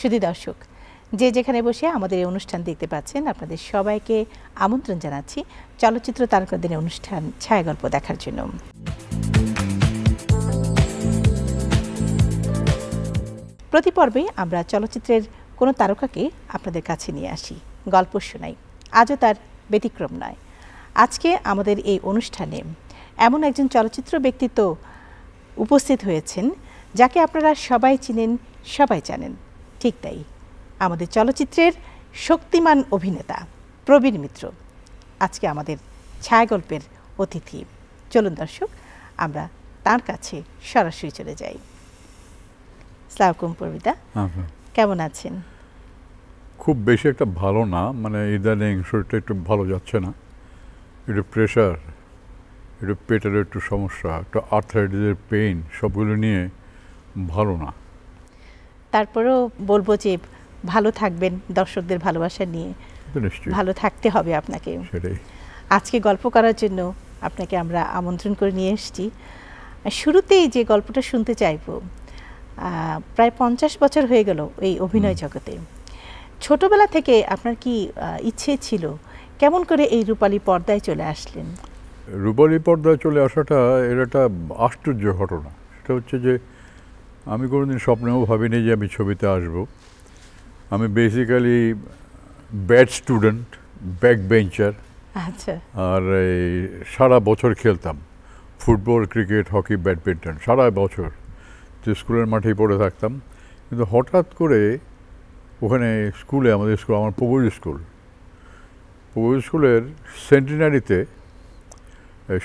শুধু দর্শক, যে যেখানে বসে আমাদের এই অনুষ্ঠান দেখতে পাচ্ছেন, আপনাদের সবাইকে আমন্ত্রণ জানাচ্ছি চলচ্চিত্র তারকাদের অনুষ্ঠান ছায়াগল্প দেখার জন্য। প্রতি পর্বে আমরা চলচ্চিত্রের কোনো তারকাকে আপনাদের কাছে নিয়ে আসি, গল্প শোনাই। আজও তার ব্যতিক্রম নয়। আজকে আমাদের এই অনুষ্ঠানে এমন একজন চলচ্চিত্র ব্যক্তিত্ব উপস্থিত হয়েছেন, যাকে আপনারা সবাই চিনেন, সবাই জানেন। ঠিক তাই। আমাদের চলচ্চিত্রের শক্তিমান অভিনেতা প্রবীণ মিত্র। আজকে আমাদের ছায়াগল্পের অতিথি। চলুন দর্শক আমরা তার কাছে সরাসরি চলে যাই। সালামকুম প্রবিতা আচ্ছা। কেমন আছেন? খুব বেশি একটা ভালো না মানে ইদানিং শরীরটা একটু ভালো যাচ্ছে না। একটু প্রেশার একটু পেটের একটু সমস্যা একটু আর্থারাইটিসের পেইন সবগুলো নিয়ে ভালো না। তারপরেও বলব যে ভালো থাকবেন দর্শকদের ভালোবাসা নিয়ে। ভালো থাকতে হবে আপনাকে। আজকে গল্প করার জন্য আপনাকে আমরা আমন্ত্রণ করে নিয়ে এসেছি। শুরুতেই যে গল্পটা শুনতে চাইব প্রায় পঞ্চাশ বছর হয়ে গেল এই অভিনয় জগতে। ছোটবেলা থেকে আপনার কি ইচ্ছে ছিল কেমন করে এই রূপালী পর্দায় চলে আসলেন? রূপালী পর্দায় চলে আসাটা এর একটা আশ্চর্য ঘটনা। সেটা হচ্ছে যে আমি কোনোদিন স্বপ্নেও ভাবিনি যে আমি ছবিতে আসব। আমি basically bad student back bencher আচ্ছা। আর এই সারা বছর খেলতাম। ফুটবল ক্রিকেট হকি ব্যাডমিন্টন সারা বছর। তো স্কুলের মাঠেই পড়ে থাকতাম। কিন্তু হঠাৎ করে ওখানে স্কুলে আমাদের স্কুল আমার প্রভুর স্কুল। প্রভুর স্কুলের সেন্টিনারিতে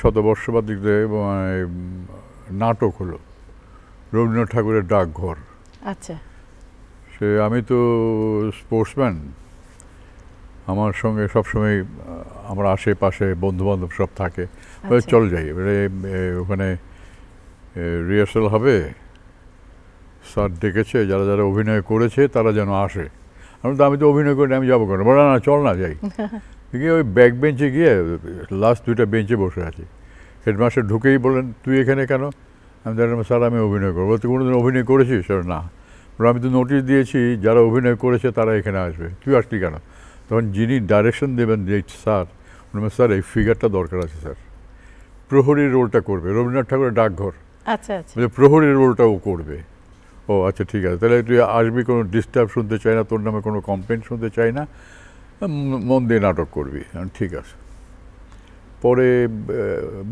শতবর্ষবাদীতে নাটক হলো। রবীন্দ্রনাথ ঠাকুরের ডাকঘর। আচ্ছা। সে আমি তো স্পোর্টসম্যান আমার সঙ্গে সবসময় আমার আশেপাশে বন্ধু বান্ধব সব থাকে। আচ্ছা। চল যাই। এবারে ওখানে রিহার্সাল হবে। স্যার ডেকেছে যারা যারা অভিনয় করেছে তারা যেন আসে। আমি তো আমি তো অভিনয় করি আমি যাব কেন? বলে না না চল না যাই। গিয়ে ওই ব্যাক বেঞ্চে গিয়ে লাস্ট দুইটা বেঞ্চে বসে আছি। হেডমাস্টার ঢুকেই বললেন তুই এখানে কেন? আমি দেখলাম স্যার আমি অভিনয় করব। তুই কোনোদিন অভিনয় করেছিস স্যার? না। বলে, আমি তো নোটিশ দিয়েছি যারা অভিনয় করেছে তারা এখানে আসবে। তুই আসলি কেন? তখন যিনি ডাইরেকশন দেবেন যে স্যার উনি স্যার এই ফিগারটা দরকার আছে স্যার। প্রহরীর রোলটা করবে। রবীন্দ্রনাথ ঠাকুরের ডাকঘর। আচ্ছা আচ্ছা। প্রহরীর রোলটা ও করবে। ও আচ্ছা ঠিক আছে। তাহলে তুই আসবি কোনো ডিস্টার্ব শুনতে চাই না তোর নামে কোনো কমপ্লেন শুনতে চাই না মন দিয়ে নাটক করবি। ঠিক আছে। পরে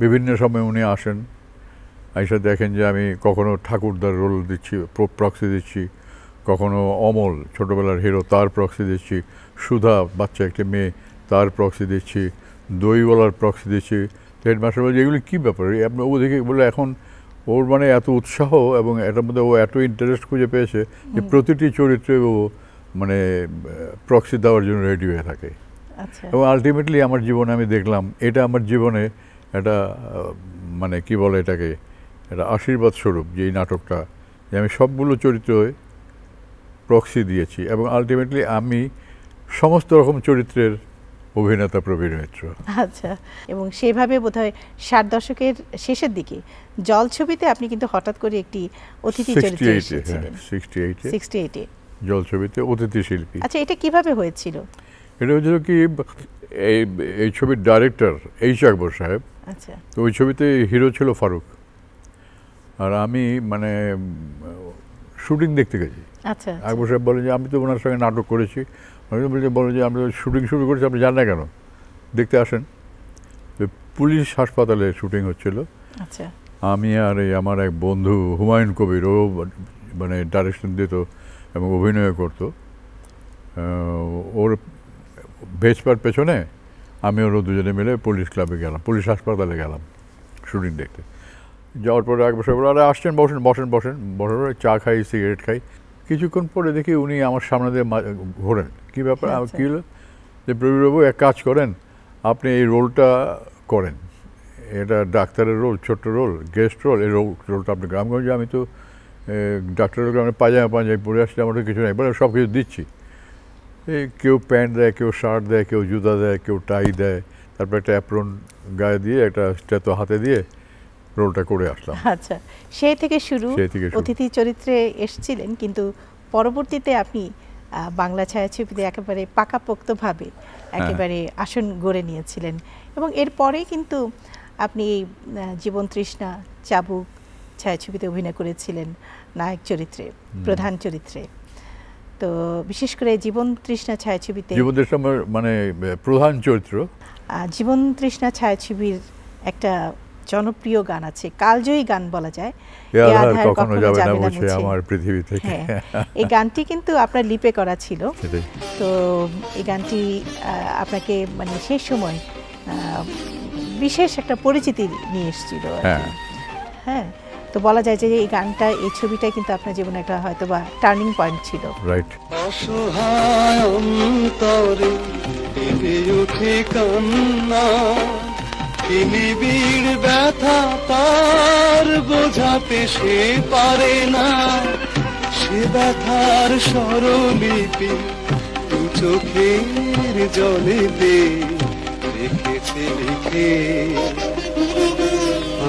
বিভিন্ন সময় উনি আসেন। এসে দেখেন যে আমি কখনো ঠাকুরদার রোল দিচ্ছি প্রক্সি দিচ্ছি কখনো অমল ছোটোবেলার হিরো তার প্রক্সি দিচ্ছি সুধা বাচ্চা একটা মেয়ে তার প্রক্সি দিচ্ছি দইওয়ালার প্রক্সি দিচ্ছি হেডমাস্টার বলছে এগুলি কী ব্যাপার? আপনি ও দেখে বলে এখন ওর মানে এত উৎসাহ এবং এটার মধ্যে ও এত ইন্টারেস্ট খুঁজে পেয়েছে যে প্রতিটি চরিত্রে ও মানে প্রক্সি দেওয়ার জন্য রেডি হয়ে থাকে. আচ্ছা। এবং আলটিমেটলি আমার জীবনে আমি দেখলাম এটা আমার জীবনে একটা মানে কি বলে এটাকে এটা আশীর্বাদ স্বরূপ যে এই নাটকটা যে আমি সবগুলো চরিত্রে প্রক্সি দিয়েছি এবং আলটিমেটলি আমি সমস্ত রকম চরিত্রের অভিনেতা প্রবীণ মিত্র। আচ্ছা এবং সেভাবে বোধহয় ষাট দশকের শেষের দিকে জল ছবিতে আপনি কিন্তু হঠাৎ করে একটি অতিথি সিক্সটি চরিত্রে হ্যাঁ এসেছিলেন। জল ছবিতে অতিথি শিল্পী। আচ্ছা এটা কীভাবে হয়েছিল? এটা হচ্ছিল কি এই এই ছবির ডাইরেক্টর এইচ আকবর সাহেব আচ্ছা। তো ওই ছবিতে হিরো ছিল ফারুক। আর আমি মানে শুটিং দেখতে গেছি। আচ্ছা আচ্ছা। আকবর সাহেব বলেন যে আমি তো ওনার সঙ্গে নাটক করেছি। আমি বলছি বলেন যে আমরা শুটিং শুরু করেছি আপনি জান না কেন? দেখতে আসেন। পুলিশ হাসপাতালে শুটিং হচ্ছিল। আচ্ছা। আমি আর এই আমার এক বন্ধু হুমায়ুন কবির ও মানে ডাইরেকশন দিত এবং অভিনয় করতো। ওর ভেজপার পেছনে আমি ওর দুজনে মিলে পুলিশ ক্লাবে গেলাম পুলিশ হাসপাতালে গেলাম শুটিং দেখতে। যাওয়ার পরে এক বছর আরে আসছেন বসেন বসেন বসেন। বসার পরে চা খাই সিগারেট খাই। কিছুক্ষণ পরে দেখি উনি আমার সামনে দিয়ে ঘোরেন। কী ব্যাপার? আমার আচ্ছা। কী হলো? যে প্রবীরবাবু এক কাজ করেন আপনি এই রোলটা করেন। এটা ডাক্তারের রোল ছোট্ট রোল গেস্ট রোল এই রোল রোলটা আপনি গ্রামগঞ্জে আমি তো ডাক্তারের গ্রামে পায়জামা পাঞ্জাবি পরে আসছি আমার তো কিছু নেই। বলে সব কিছু দিচ্ছি। এই কেউ প্যান্ট দেয় কেউ শার্ট দেয় কেউ জুতা দেয় কেউ টাই দেয়। তারপর একটা অ্যাপ্রন গায়ে দিয়ে একটা স্ট্যাতো হাতে দিয়ে রোলটা করে আসলাম। আচ্ছা সেই থেকে শুরু। অতিথি চরিত্রে এসেছিলেন কিন্তু পরবর্তীতে আপনি বাংলা ছায়াছবিতে একেবারে পাকাপোক্তভাবে একেবারে আসন গড়ে নিয়েছিলেন। এবং এরপরেই কিন্তু আপনি এই জীবন তৃষ্ণা চাবুক ছায়াছবিতে অভিনয় করেছিলেন নায়ক চরিত্রে প্রধান চরিত্রে। তো বিশেষ করে জীবন তৃষ্ণা ছায়াছবিতে জীবনদের সময় মানে প্রধান চরিত্র? জীবন তৃষ্ণা ছায়াছবির একটা জনপ্রিয় গান আছে। কালজয়ী গান বলা যায়। এ এ আধার আধার কখনো যাবে না মুছে মুছে। আমার পৃথিবী থেকে। হ্যাঁ এই গানটি কিন্তু আপনার লিপে করা ছিল। তো এই গানটি আহ, আপনাকে মানে সেই সময় আহ, বিশেষ একটা পরিচিতি নিয়ে এসেছিল হ্যাঁ। হ্যাঁ তো বলা যায় যে এই গানটা এই ছবিটা কিন্তু আপনার জীবনে একটা হয়তো বা টার্নিং পয়েন্ট ছিল। রাইট অসহায় অন্তরে উঠে কান্না। তিনি বীর ব্যথা তার বোঝাতে সে পারে না। সে ব্যথার স্বরলিপি দু চোখের জলে দে রেখেছে লিখে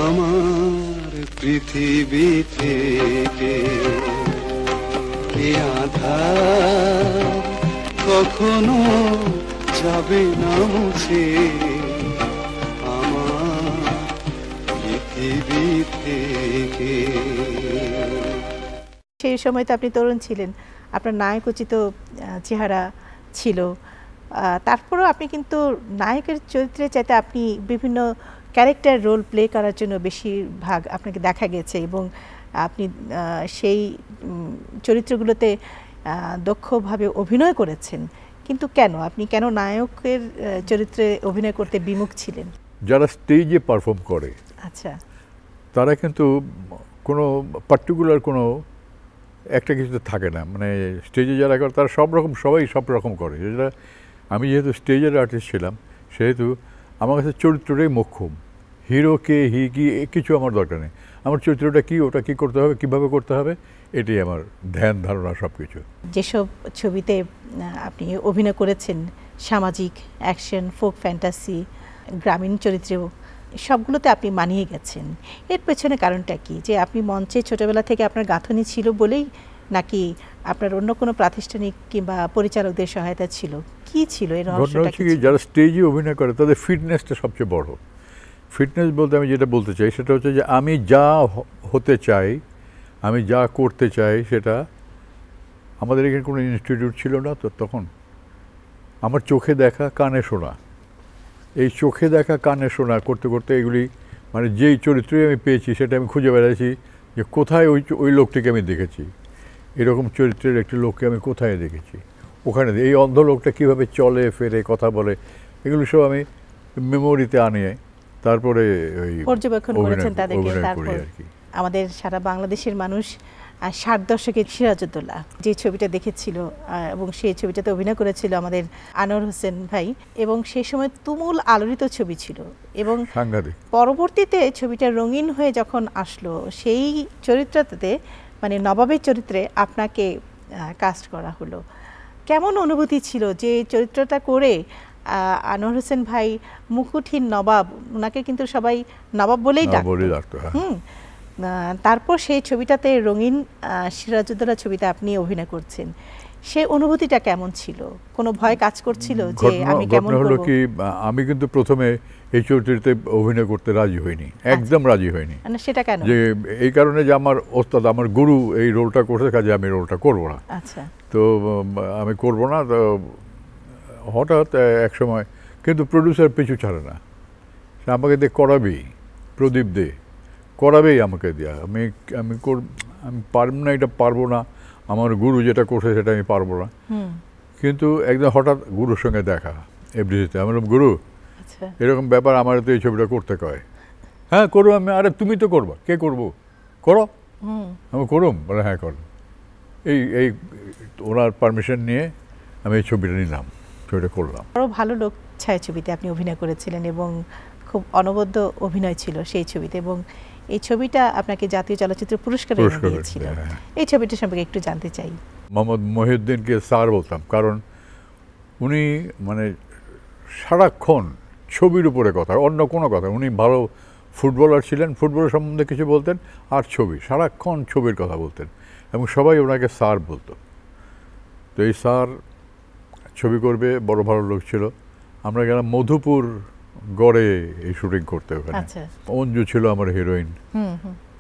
আমার পৃথিবী থেকে এ আধার কখনো যাবে না মুছে। থেকে। সেই সময় তো আপনি তরুণ ছিলেন। আপনার নায়কোচিত চেহারা ছিল। তারপরেও আপনি কিন্তু নায়কের চরিত্রে চাইতে আপনি বিভিন্ন ক্যারেক্টার রোল প্লে করার জন্য বেশিরভাগ আপনাকে দেখা গেছে এবং আপনি সেই চরিত্রগুলোতে দক্ষভাবে অভিনয় করেছেন। কিন্তু কেন? আপনি কেন নায়কের চরিত্রে অভিনয় করতে বিমুখ ছিলেন? যারা স্টেজে পারফর্ম করে আচ্ছা। তারা কিন্তু কোনো পার্টিকুলার কোনো একটা কিছুতে থাকে না। মানে স্টেজে যারা করে, তারা সব রকম, সবাই সব রকম করে। যেটা আমি যেহেতু স্টেজের আর্টিস্ট ছিলাম, সেহেতু আমার কাছে চরিত্রটাই মোক্ষম। হিরো কে, হি, কি কিছু আমার দরকার নেই। আমার চরিত্রটা কি, ওটা কি করতে হবে, কীভাবে করতে হবে, এটাই আমার ধ্যান, ধারণা সব কিছু যেসব ছবিতে আপনি অভিনয় করেছেন, সামাজিক অ্যাকশন ফোক ফ্যান্টাসি গ্রামীণ চরিত্রেও সবগুলোতে আপনি মানিয়ে গেছেন। এর পেছনে কারণটা কি? যে আপনি মঞ্চে ছোটবেলা থেকে আপনার গাঁথনি ছিল বলেই নাকি আপনার অন্য কোনো প্রাতিষ্ঠানিক কিংবা পরিচালকদের সহায়তা ছিল? কি ছিল? এর ঘটনা কি যারা স্টেজে অভিনয় করে তাদের ফিটনেসটা সবচেয়ে বড়। ফিটনেস বলতে আমি যেটা বলতে চাই সেটা হচ্ছে যে আমি যা হতে চাই আমি যা করতে চাই সেটা আমাদের এখানে কোনো ইনস্টিটিউট ছিল না তো তখন আমার চোখে দেখা কানে শোনা। এই চোখে দেখা কানে শোনা করতে করতে এগুলি মানে যেই চরিত্রই আমি পেয়েছি সেটা আমি খুঁজে বেড়াচ্ছি যে কোথায় ওই ওই লোকটিকে আমি দেখেছি। এরকম চরিত্রের একটি লোককে আমি কোথায় দেখেছি? ওখানে এই অন্ধ লোকটা কীভাবে চলে ফেরে কথা বলে এগুলো সব আমি মেমোরিতে আনিয়ে তারপরে ওই পর্যবেক্ষণ করেছেন তাদেরকে। তারপর আর কি। আমাদের সারা বাংলাদেশের মানুষ ষাট দশকের সিরাজউদ্দৌলা যে ছবিটা দেখেছিল এবং সেই ছবিটাতে অভিনয় করেছিল আমাদের আনোয়ার হোসেন ভাই এবং সেই সময় তুমুল আলোড়িত ছবি ছিল। এবং পরবর্তীতে ছবিটা রঙিন হয়ে যখন আসলো সেই চরিত্রটাতে মানে নবাবের চরিত্রে আপনাকে কাস্ট করা হলো। কেমন অনুভূতি ছিল যে চরিত্রটা করে আনোয়ার হোসেন ভাই মুকুটহীন নবাব ওনাকে কিন্তু সবাই নবাব বলেই ডাকতো হ্যাঁ। হুম। তারপর সেই ছবিটাতে রঙিন আহ, সিরাজউদ্দৌলা ছবিতে আপনি অভিনয় করছেন। সে অনুভূতিটা কেমন ছিল? কোনো ভয় কাজ করছিল যে আমি কেমন হলো কি আমি কিন্তু প্রথমে এই চরিত্রতে অভিনয় করতে রাজি হইনি। একদম রাজি হইনি। মানে সেটা কেন? যে এই কারণে যে আমার ওস্তাদ আমার গুরু এই রোলটা করছে কাজে আমি রোলটা করব না। আচ্ছা। তো আমি করব না তো হঠাৎ এক সময় কিন্তু প্রডিউসার পিছু ছাড়ে না। সে আমাকে দিয়ে করাবেই প্রদীপ দে। করাবেই আমাকে দেয়া। আমি আমি কর আমি পারব না এটা পারব না। আমার গুরু যেটা করছে সেটা আমি পারব না। কিন্তু একদম হঠাৎ গুরুর সঙ্গে দেখা এফডিসিতে আমি বললাম গুরু আচ্ছা। এরকম ব্যাপার আমার তো এই ছবিটা করতে কয়। হ্যাঁ করো আমি আরে তুমি তো করবা কে করব? করো। আমি করুম। বলে হ্যাঁ করো। এই এই ওনার পারমিশন নিয়ে আমি এই ছবিটা নিলাম ছবিটা করলাম। আরও ভালো লোক ছায়াছবিতে আপনি অভিনয় করেছিলেন এবং খুব অনবদ্য অভিনয় ছিল সেই ছবিতে এবং এই ছবিটা আপনাকে জাতীয় চলচ্চিত্র পুরস্কার এনে দিয়েছিল হ্যাঁ। এই ছবিটা সম্পর্কে একটু জানতে চাই। মোহাম্মদ মহিউদ্দিনকে স্যার বলতাম কারণ উনি মানে সারাক্ষণ ছবির উপরে কথা অন্য কোনো কথা। উনি ভালো ফুটবলার ছিলেন ফুটবলের সম্বন্ধে কিছু বলতেন আর ছবি সারাক্ষণ ছবির কথা বলতেন এবং সবাই ওনাকে স্যার বলতো। তো এই স্যার ছবি করবে বড় ভালো লোক ছিল। আমরা গেলাম মধুপুর গড়ে এই শুটিং করতে ওখানে। আচ্ছা অঞ্জু ছিল আমার হিরোইন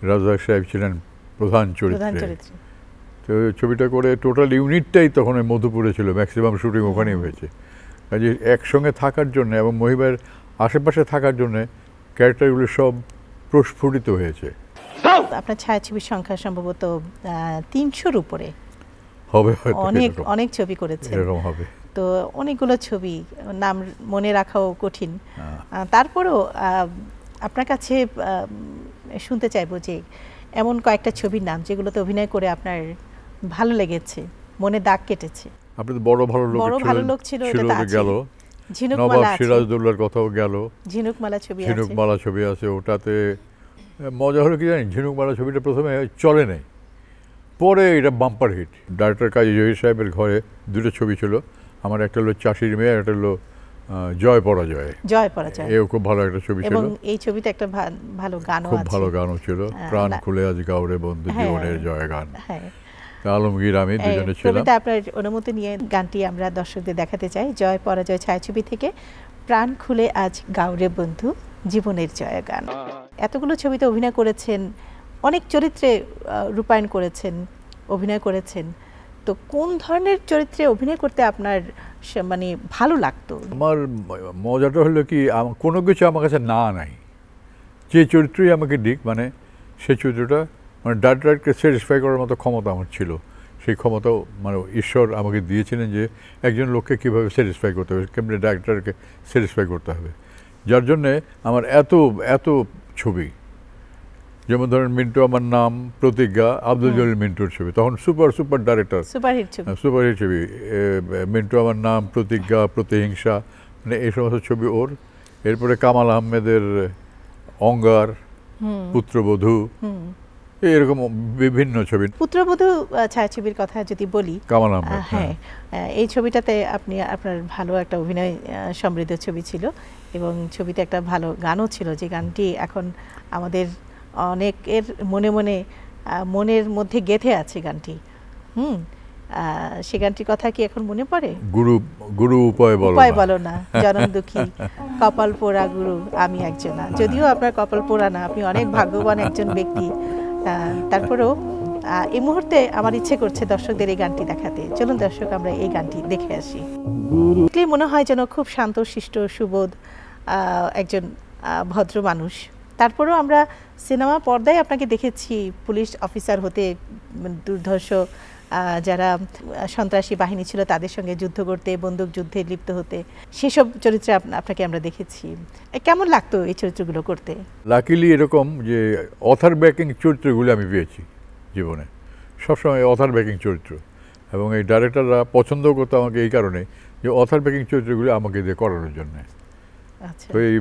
রাজা সাহেব ছিলেন প্রধান চরিত্রে। তো ছবিটা করে টোটাল ইউনিটটাই তখন ওই মধুপুরে ছিল ম্যাক্সিমাম শুটিং ওখানেই হয়েছে। কাজে একসঙ্গে থাকার জন্য এবং মহিবার আশেপাশে থাকার জন্য ক্যারেক্টারগুলো সব প্রস্ফুটিত হয়েছে। আপনার ছায়াছবির সংখ্যা সম্ভবত তিনশোর উপরে। হবে অনেক অনেক ছবি করেছেন। এরকম হবে। তো অনেকগুলো ছবি নাম মনে রাখাও কঠিন। হ্যাঁ। তারপরেও আপনার কাছে শুনতে চাইব যে এমন কয়েকটা ছবির নাম যেগুলোতে অভিনয় করে আপনার ভালো লেগেছে মনে দাগ কেটেছে। আপনি তো বড় ভালো লোক বড় ভালো লোক ছিল, এটা গেল। নবাব সিরাজদৌল্লার কথাও গেল। ঝিনুকমালা ছবি আছে। ঝিনুকমালা ছবি আছে ওটাতে মজা হলো কি জানি ঝিনুকমালা ছবিটা প্রথমে চলে নাই। পরে এটা bumper hit. Director Kazi Zahir সাহেবের ঘরে দুটো ছবি ছিল। আমার একটা হলো চাষির মেয়ে একটা হলো জয় পরাজয়। জয় পরাজয়। এও খুব ভালো একটা ছবি ছিল। এবং এই ছবিতে একটা ভালো গানও খুব ভালো গানও ছিল। হ্যাঁ, প্রাণ খুলে আজ গাওরে বন্ধু হ্যাঁ। জীবনের জয় গান। হ্যাঁ। আলমগীর আমি দুজনে ছিলাম। কবিতা আপনার অনুমতি নিয়ে গানটি আমরা দর্শকদের দেখাতে চাই। জয় পরাজয় ছায়াছবি থেকে প্রাণ খুলে আজ গাউরে বন্ধু জীবনের জয় গান। এতগুলো ছবিতে অভিনয় করেছেন অনেক চরিত্রে রূপায়ণ করেছেন অভিনয় করেছেন। তো কোন ধরনের চরিত্রে অভিনয় করতে আপনার মানে ভালো লাগতো? আমার মজাটা হলো কি কোনো কিছু আমার কাছে না নাই। যে চরিত্রই আমাকে দিক মানে সেই চরিত্রটা মানে ডাইরেক্টরকে স্যাটিসফাই করার মতো ক্ষমতা আমার ছিল। সেই ক্ষমতাও মানে ঈশ্বর আমাকে দিয়েছিলেন যে একজন লোককে কীভাবে স্যাটিসফাই করতে হবে, কেমনি ডাইরেক্টরকে স্যাটিসফাই করতে হবে। যার জন্যে আমার এত এত ছবি যেমন ধরেন মিন্টু আমার নাম প্রতিজ্ঞা আব্দুল জলিল মিন্টুর ছবি তখন super super director super hit ছবি। সুপারহিট ছবি। মিন্টু আমার নাম প্রতিজ্ঞা প্রতিহিংসা মানে এই সমস্ত ছবি ওর। এরপরে কামাল আহমেদের অঙ্গার পুত্রবধূ। এরকম বিভিন্ন ছবি। পুত্রবধূ ছায়াছবির কথা যদি বলি কামাল আহমেদ হ্যাঁ। হ্যাঁ। এই ছবিটাতে আপনি আপনার ভালো একটা অভিনয় সমৃদ্ধ ছবি ছিল এবং ছবিতে একটা ভালো গানও ছিল। যে গানটি এখন আমাদের অনেকের মনে মনে মনের মধ্যে গেঁথে আছে গানটি। হুম? সে গানটির কথা কি এখন মনে পড়ে? গুরু গুরু উপায় বলো উপায় বলো না। জনম দুঃখী কপাল পোড়া গুরু আমি একজনা যদিও আপনার কপাল পোড়া না আপনি অনেক ভাগ্যবান একজন ব্যক্তি। তারপরেও এই মুহূর্তে আমার ইচ্ছে করছে দর্শকদের এই গানটি দেখাতে। চলুন দর্শক আমরা এই গানটি দেখে আসি। দেখলেই মনে হয় যেন খুব শান্ত শিষ্ট সুবোধ আহ, একজন ভদ্র মানুষ। তারপরেও আমরা সিনেমা পর্দায় আপনাকে দেখেছি পুলিশ অফিসার হতে দুর্ধর্ষ যারা সন্ত্রাসী বাহিনী ছিল তাদের সঙ্গে যুদ্ধ করতে বন্দুক যুদ্ধে লিপ্ত হতে সেসব চরিত্রে আপনাকে আমরা দেখেছি। কেমন লাগতো এই চরিত্রগুলো করতে? লাকিলি এরকম যে অথার ব্যাকিং চরিত্রগুলো আমি পেয়েছি জীবনে। সবসময় অথার ব্যাকিং চরিত্র। এবং এই ডাইরেক্টররা পছন্দ করতো আমাকে এই কারণে যে অথার ব্যাকিং চরিত্রগুলো আমাকে দিয়ে করানোর জন্য। আচ্ছা। তো এই